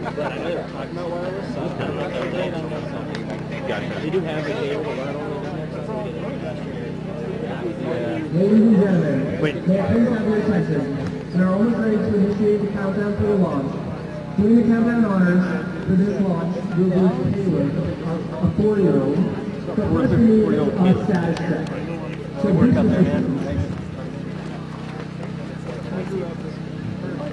but I know they're talking about wireless, so I was kind of like update on what's something. Gotcha. They do have a cable to run all the way down there, so we didn't. Ladies and gentlemen, Wait. may I please have your attention? We are almost ready to initiate the countdown for the launch. Doing the countdown honors for this launch will be Taylor, a four-year-old. But first we need a status check. So please listen.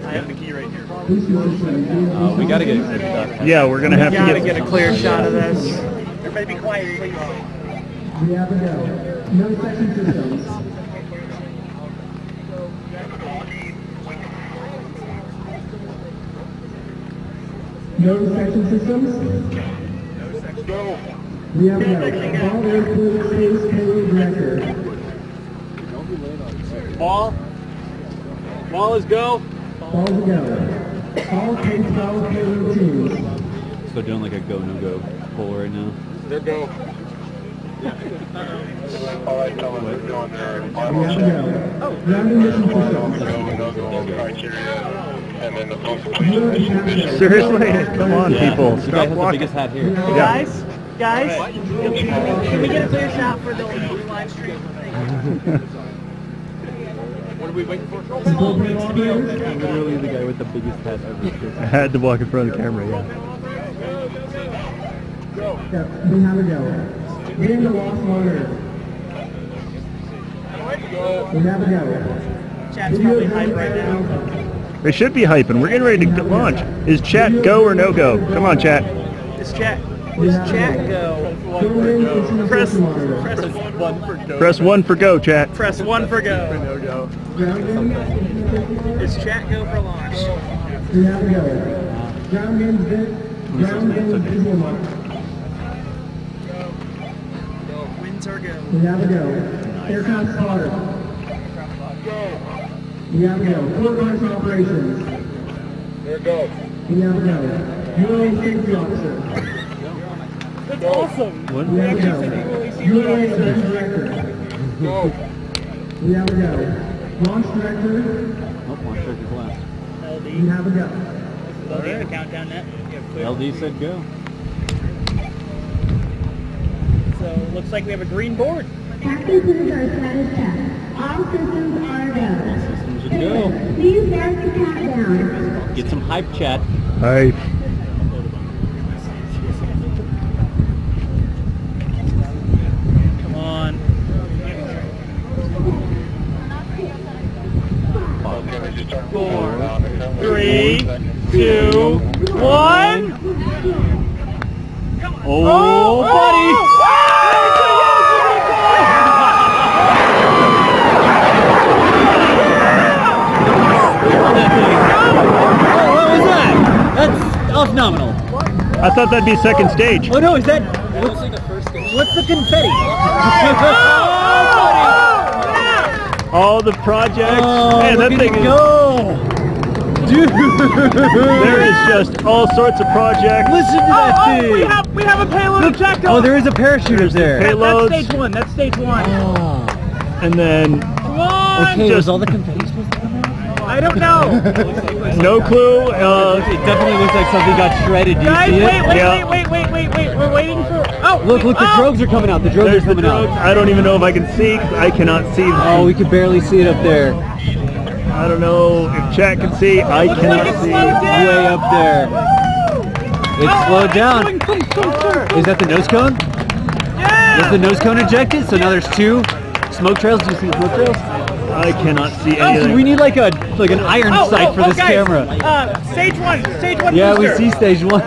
I have the key right here. Please listen. Uh, we gotta get a good shot. Yeah, we're gonna have to get. get a clear shot of this. Everybody be quiet, please. We have a go. No section systems. No section systems? We have a go. All Aerospace payload director. Ball. Ball is go. All to go. All K-12 payload teams. So doing like a go no go poll right now. They're go. All right, tell them they're doing their We final have check. go. Ground emission Final systems. go, no go criteria, and then the post-completion Zero mission. capture. Seriously, come on, Yeah. people, This guy stop has the biggest hat here. Guys, guys, can we get a clear shot for the live stream? What are we waiting for? Appropriate operators. Literally the guy with the biggest hat ever. I had to walk in front of the camera, yeah. Yeah, we have a go. Getting the lost monitor. We have a go. Chat's Video probably hype right now. now. They should be hyping. We're getting ready to launch. Is chat go or no go? Come on, chat. Is chat, is chat go? Filming Press, press one for go. Press one for go, chat. Press one for go. Is chat go for launch? We have a go. Ground in vi- ground in visual monitor. Winds are go. We have a go. Aircraft spotter. Go. We have a go. Port launch operations. There go. We have a go. ULA safety officer. That's awesome. We have a go. ULA event director. Go. We have a go. Launch director. Nope, one check is last. We LD. have a go. LD in countdown net. You. LD said go. So looks like we have a green board. Captain Cruz are status check. All systems are go. Systems should go. Please start the countdown. Get some hype chat. Hype. Come on. Okay, they just turned Four, around and come with three. Two, one. Oh, buddy! Oh, what was that? That's phenomenal. I thought that'd be second stage. Oh no, is that what's, what's the confetti? All the projects. Oh, Man, that thing it is. go! Dude! There is just all sorts of projects. Listen to oh, that Oh, thing! we have we have a payload ejector. Oh, there is a parachute up there. That- That's stage one. That's stage one. Oh. And then Come on. Okay, Just- was all the confetti I don't know. no clue. Uh, it definitely looks like something got shredded. Do you Guys, see wait, it? wait, Yeah. wait, wait, wait, wait, wait. We're waiting for. Oh, Look, look, the oh. drogues are coming out. The drogues there's are coming drugs. out. I don't even know if I can see. I cannot see. Oh, we can barely see it up there. I don't know if chat can see. I like cannot it's see. down. Way up there. It's slowed down. Is that the nose cone? Yeah. Was the nose cone ejected? So now there's two smoke trails. Do you see smoke trails? I cannot see Oh, anything. we need like a like an iron Oh, sight oh, for oh, this guys, camera. Uh, stage one. Stage one. Yeah, we see stage one.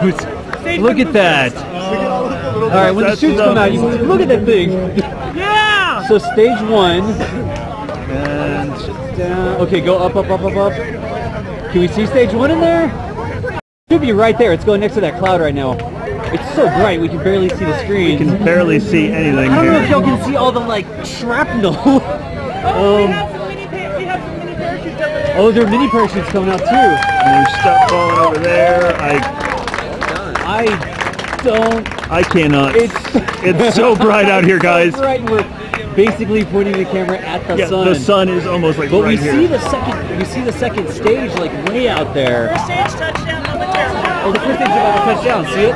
Stage Look one at that. All right, when the shoots come out, you look at that thing. Yeah. So stage one. And Down. Okay, go up, up, up, up, up. Can we see stage one in there? It should be right there. It's going next to that cloud right now. It's so bright we can barely see the you screen. can barely see anything I don't know if y'all can see all the like shrapnel. Oh, we um, We have some mini parachutes over there. oh, there are mini parachutes coming out too. And there's stuff falling over there. I I don't. I cannot. It's It's so bright out here, guys. So bright we're basically pointing the camera at the Yeah, sun. the sun is almost like But right we here. see the second we see the second stage like way out there. First Stage touchdown on the turf. Oh, the first stage's about to touch down. See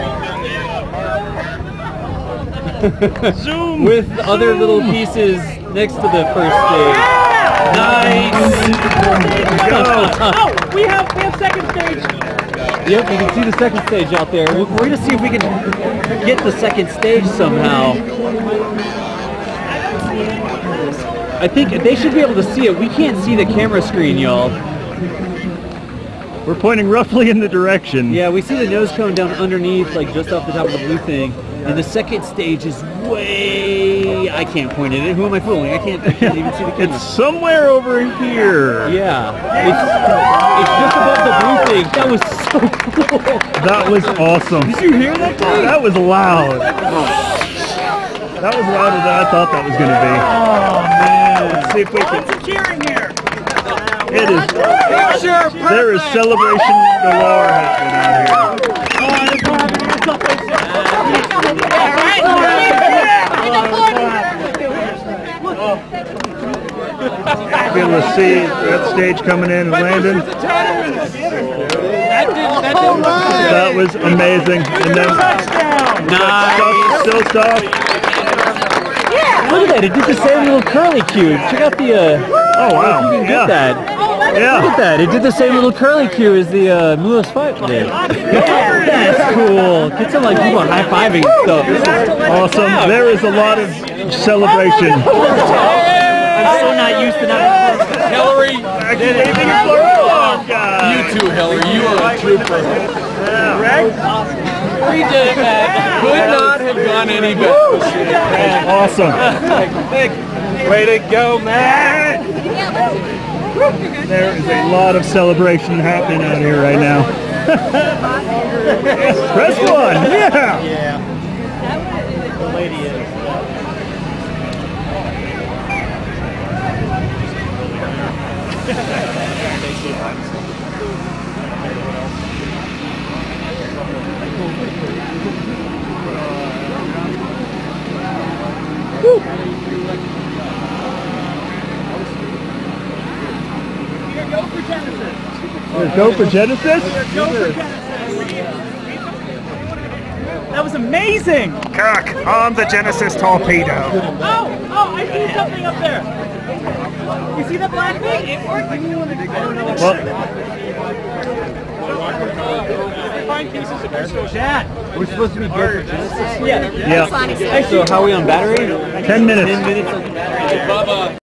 it? Zoom With other little pieces next to the first stage. Oh, we have we have second stage. Yep, you can see the second stage out there. We're we're gonna see if we can get the second stage somehow. I think they should be able to see it. We can't see the camera screen, y'all. We're pointing roughly in the direction. Yeah, we see the nose cone down underneath, like just off the top of the blue thing. And the second stage is way. I can't point at it. Who am I fooling? I can't, I can't even see the camera. It's somewhere over here. Yeah, it's, it's just above the blue thing. That was so cool. That was awesome. Did you hear that thing? That was loud. That was louder than I thought that was going to be. Oh man. Let's see if we oh, can. Some cheering here. It is. There is celebration galore happening out here. Be able to see that stage coming in and landing. That was amazing. And then stuff, still stuff. Look at that! It did the same little curly cue. Check out the. Uh, Oh wow! you can Yeah. get that. Look at that! It did the same little curly cue as the uh, Mulas fight did. That's cool. Get some like people high fiving stuff. Awesome. There is a lot of celebration. I'm so not used to not. Hillary, Oh, God. you too, Hillary. You are a trooper. We did it, man. Could not have gone any better. Awesome. Way to go, man. There is a lot of celebration happening out here right now. Press one. Yeah. Go for Genesis. Go for Genesis. That was amazing. Kirk on the Genesis torpedo. Oh, oh, I see something up there. You see the black thing? It worked. I don't know what Well, Chad, we're supposed to be good for Genesis. Yeah. yeah. So how are we on battery? Ten minutes. Ten minutes on battery.